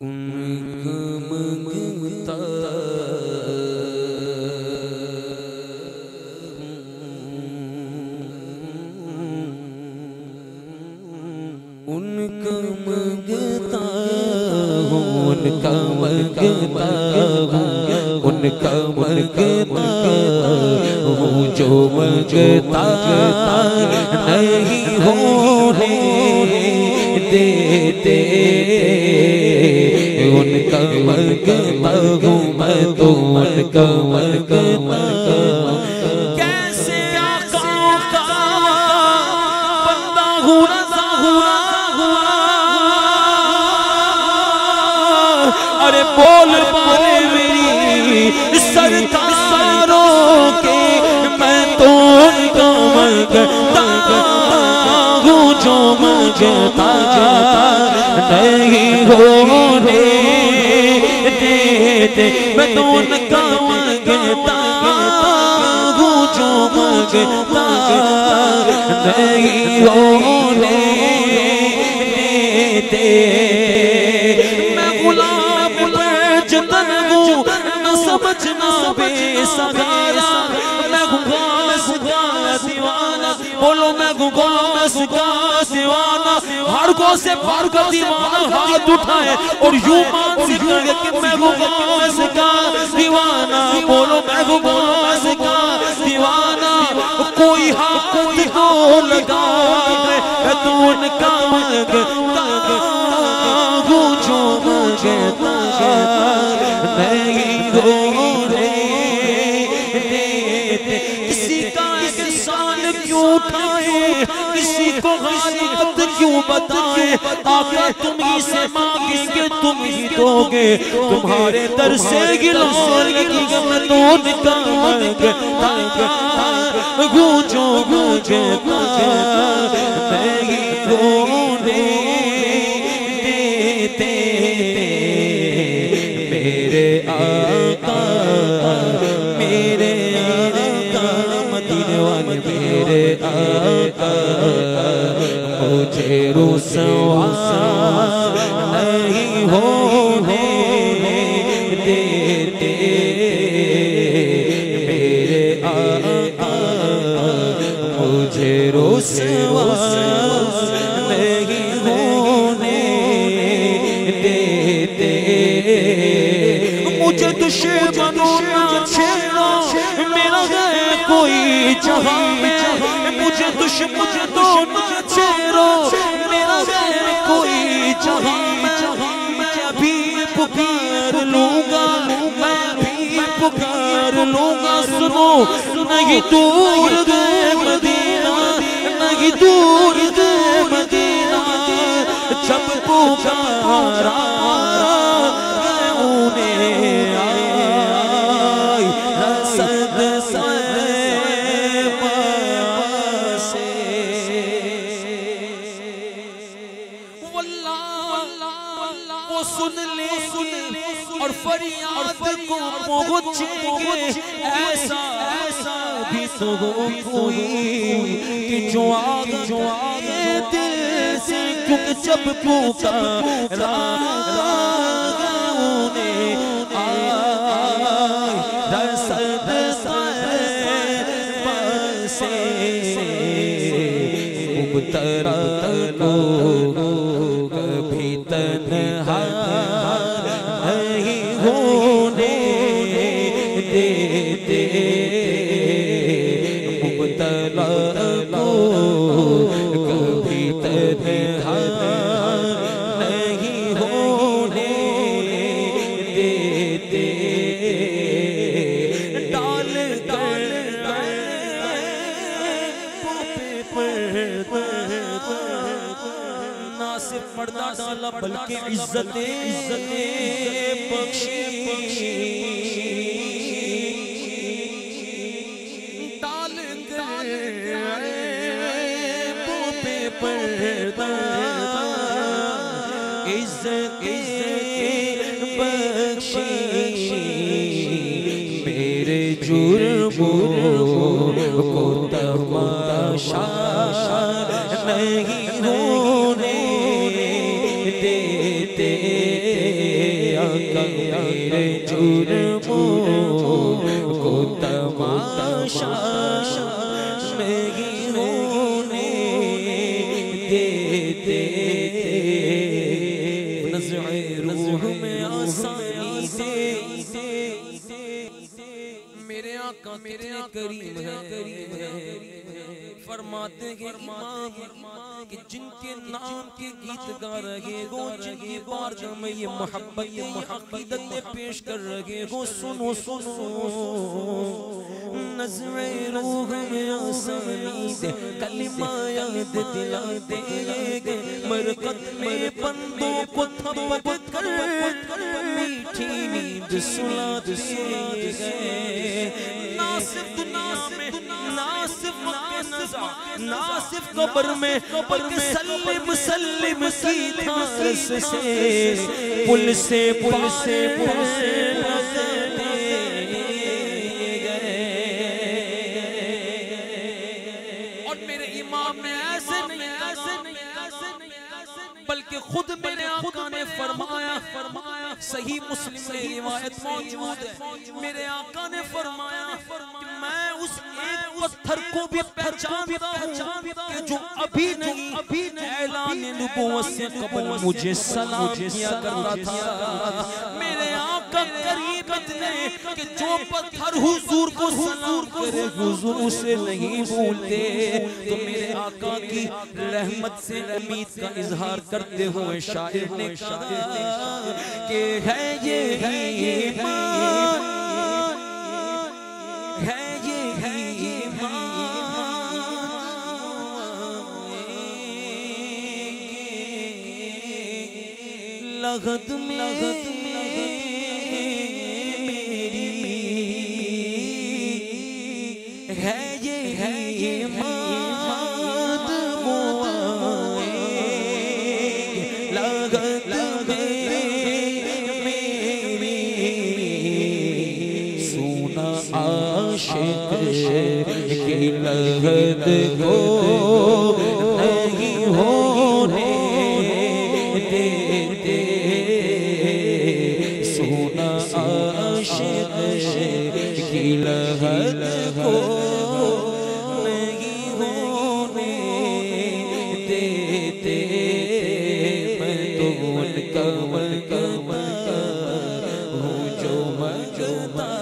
ان کا منگتا ان کا منگتا ہوں ان کا منگتا ہوں ان کا منگتا ہوں جو منگتا نہیں ہونے دیتے ان کا منگتا کیسے آقا کا بندہ ہوں رضا ہوں ارے بول پانے میری سرکاروں کے، میں تو ان کا ہوں جو منگتا دیتے میں تو ان کا منگتا ہوں جو منگتا نہیں ہونے دیتے میں غلام پہ جتن ہوں نہ سمجھنا بے سگارا میں غلام سگا دیوانا بولو میں غلام سگا دیوانا ہر کو سے پار کا دیوانا ہاتھ اٹھائے اور یوں مان سے کہے کہ میں غلام سگا دیوانا بولو میں غلام سگا دیوانا کوئی حق کو لگائے تو ان کا مانگتا ہوں جو مانگتا نہیں دیتے کسی کا احسان کیوں اٹھائے؟ کسی کو غالبت کیوں بتائے؟ آقا تم ہی سے مانگیں گے تم ہی دو گے۔ تمہارے در سے گلار کی میں تو نکا مانگتا ہوں جو مانگتا نہیں ہونے دیتے میرے آقا میرے آقا مدینے والے میرے آقا۔ دشمنوں نہ چھیڑو میرا ہے کوئی جہاں میں مجھے دشمنوں نہ چھیڑو میرا ہے کوئی جہاں میں میں بھی پکار لوں گا میں بھی پکار لوں گا سنو نہیں دور گئے مدینہ نہیں دور گئے مدینہ، جب پکارا لے اور فریاد کو پہنچیں گے۔ ایسا ایسا بھی تو کوئی کہ جو آگ جو آگے دل سے کیونکہ جب پوکارا انہیں آئی رسد بلکہ عزت عزت بخشی میرے جرموں کو تماشا نہیں ہونے دیتے۔ نزع روح میں آسانی سے آقا میرے کریم ہے۔ فرماتے ہیں امام کہ جن کے نام کے گیت گا رہے ہو، جن کی بارگاہ میں یہ محبت، یہ عقیدتیں پیش کر رہے ہو، سنو سنو۔ نظر روح میں آسانی دے کلمہ یاد دلاتے گے مرکت میں بندوں کو تھپک کر، میٹھی نیند سلاتے گئے ناصف دنیا میں ناصف قبر میں بلکہ سلم سلم کی تھارس سے پل سے پل سے پل سے لگتے گئے صحیح مسلم میں روایت موجود ہے۔ میرے آقا نے فرمایا کہ میں اس ایک پتھر کو بھی پہچانتا ہوں کہ جو ابھی نہیں اعلان نبوت سے قبل مجھے سلام کیا کرتا تھا۔ میرے قریب کہ جو پتھر حضور کو سلام کرے، حضور اسے نہیں بھولتے۔ تو میرے آقا کی رحمت سے امید کا اظہار کرتے ہوئے شاعر نے کہا کہ ہے یہ ایمان، ہے یہ ایمان۔ لغت میں عاشق کی لغت کو نہیں ہونے دیتے سونا عاشق کی لغت کو نہیں ہونے دیتے میں تو ان کا ملکہ ملکہ ہوں جو مجھتا